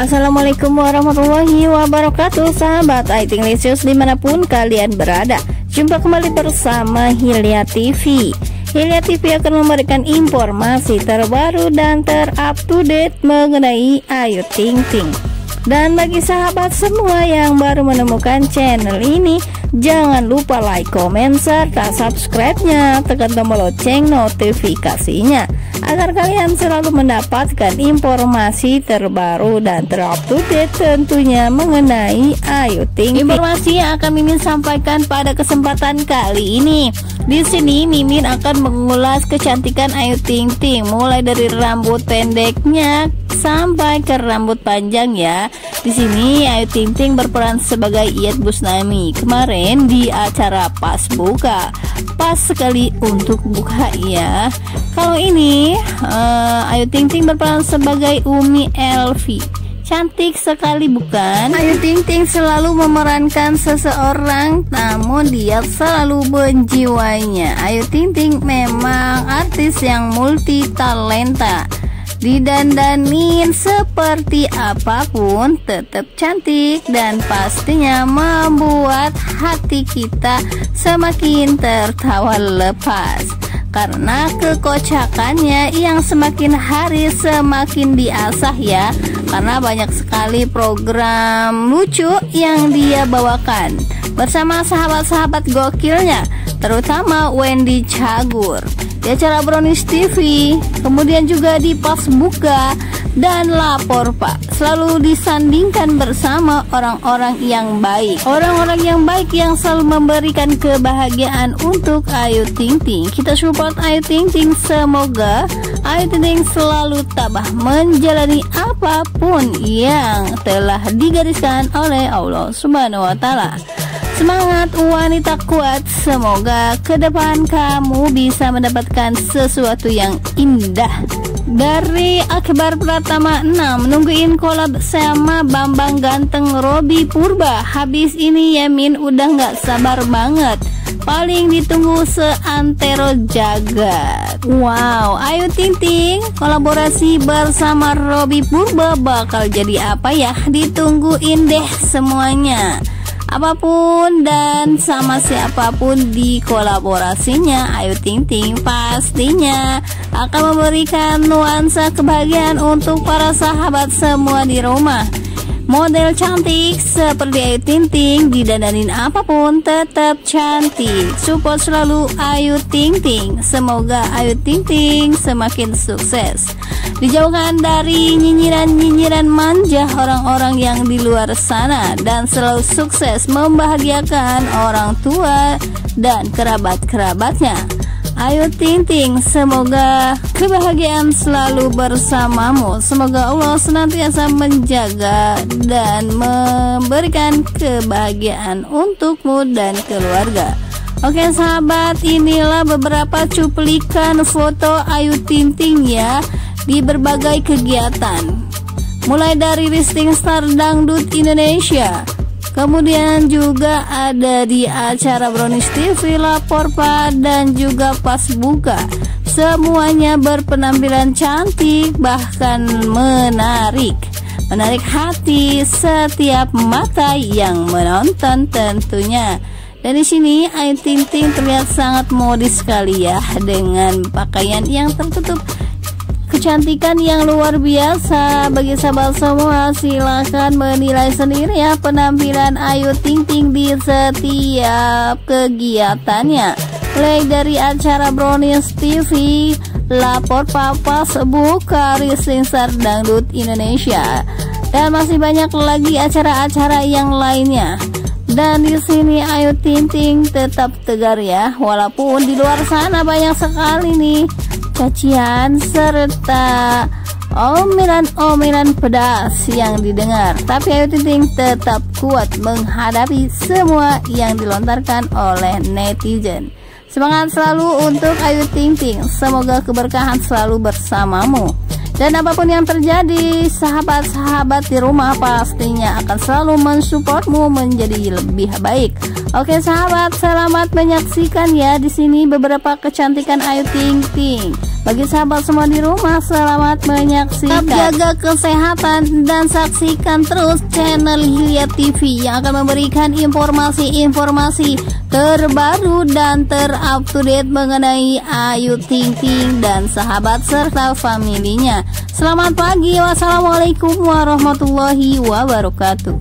Assalamualaikum warahmatullahi wabarakatuh Sahabat Aiting Lisius di mana pun kalian berada. Jumpa kembali bersama Hilya TV Hilya TV akan memberikan informasi terbaru dan terupdate mengenai Ayu Ting Ting. Dan bagi sahabat semua yang baru menemukan channel ini, jangan lupa like, komen, serta subscribe-nya. Tekan tombol lonceng notifikasinya agar kalian selalu mendapatkan informasi terbaru dan terupdate tentunya mengenai Ayu Ting. Informasi yang akan Mimin sampaikan pada kesempatan kali ini. Di sini Mimin akan mengulas kecantikan Ayu Ting Ting mulai dari rambut pendeknya sampai ke rambut panjang ya. Di sini Ayu Ting Ting berperan sebagai Iyet Busnami. Kemarin di acara pas buka, pas sekali untuk buka ya. Kalau ini uh, Ayu Ting Ting berperan sebagai Umi Elvi. Cantik sekali bukan? Ayu Ting Ting selalu memerankan seseorang namun dia selalu menjiwainya. Ayu Ting Ting memang artis yang multi talenta didandanin seperti apa pun tetap cantik dan pastinya membuat hati kita semakin tertawa lepas karena kekocakannya yang semakin hari semakin diasah ya karena banyak sekali program lucu yang dia bawakan bersama sahabat-sahabat gokilnya terutama Wendy Cagur di acara Brownies TV, kemudian juga di Pas Buka dan Lapor Pak. Selalu disandingkan bersama orang-orang yang baik. Orang-orang yang baik yang selalu memberikan kebahagiaan untuk Ayu Ting Ting. Kita support Ayu Ting Ting. Semoga Ayu Ting Ting selalu tabah menjalani apa pun yang telah digariskan oleh Allah Subhanahu wa taala. Semangat wanita kuat, semoga ke depan kamu bisa mendapatkan sesuatu yang indah. Dari Akbar Pratama 6 Nungguin kolab sama Bambang Ganteng Robi Purba Habis ini Yamin udah gak sabar banget Paling ditunggu seantero jagat Wow, ayo Ting Ting Kolaborasi bersama Robi Purba bakal jadi apa ya? Ditungguin deh semuanya. Apa pun dan sama siapa pun di kolaborasinya Ayu Ting Ting pastinya akan memberikan nuansa kebahagiaan untuk para sahabat semua di rumah Model cantik seperti Ayu Ting Ting Didandanin apa pun tetap cantik. Support selalu Ayu Ting Ting Semoga Ayu Ting Ting semakin sukses. Dijauhkan dari nyinyiran-nyinyiran manja orang-orang yang di luar sana Dan selalu sukses membahagiakan orang tua dan kerabat-kerabatnya Ayo Ting Ting, semoga kebahagiaan selalu bersamamu. Semoga Allah senantiasa menjaga dan memberikan kebahagiaan untukmu dan keluarga. Oke sahabat, inilah beberapa cuplikan foto Ayu Ting Ting ya di berbagai kegiatan. Mulai dari listing star dangdut Indonesia, Kemudian juga ada di acara Brownies TV lapor Pak dan juga pas buka. Semuanya berpenampilan cantik bahkan menarik. Menarik hati setiap mata yang menonton tentunya. Dan di sini Ayu Ting Ting terlihat sangat modis sekali ya dengan pakaian yang tertutup kecantikan yang luar biasa. Bagi sahabat semua silahkan menilai sendiri ya penampilan Ayu Ting Ting di setiap kegiatannya. Mulai dari acara Brownies TV lapor papa buka Rising Dangdut Indonesia. Dan masih banyak lagi acara-acara yang lainnya. Dan di sini Ayu Ting Ting tetap tegar ya walaupun di luar sana banyak sekali nih cacian serta omelan-omelan pedas yang didengar. Tapi Ayu Ting tetap kuat menghadapi semua yang dilontarkan oleh netizen. Semangat selalu untuk Ayu Ting Ting. Semoga keberkahan selalu bersamamu. Dan apa pun yang terjadi, sahabat-sahabat di rumah pastinya akan selalu mensupportmu menjadi lebih baik. Oke sahabat, selamat menyaksikan ya di sini beberapa kecantikan Ayu Ting Ting. Bagi sahabat semua di rumah, selamat menyaksikan. Tetap jaga kesehatan dan saksikan terus channel Hilya TV yang akan memberikan informasi-informasi terbaru dan terupdate mengenai Ayu Ting Ting dan sahabat serta familinya. Selamat pagi, wassalamualaikum warahmatullahi wabarakatuh.